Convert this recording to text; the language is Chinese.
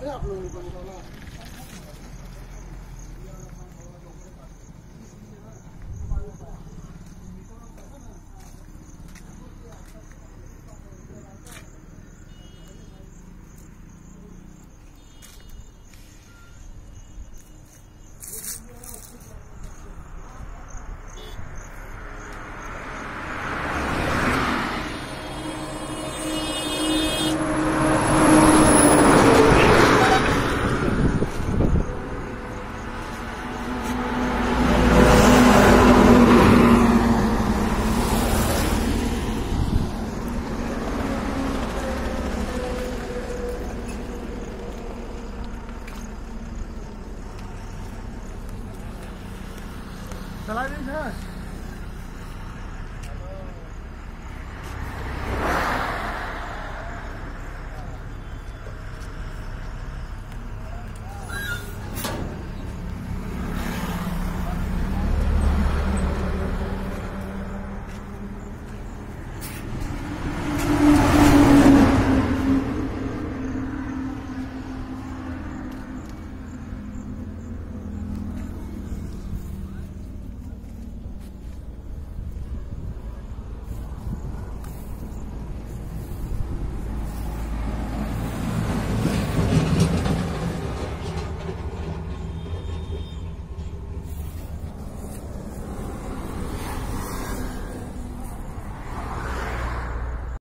不要不弄你不弄了。चला दी सर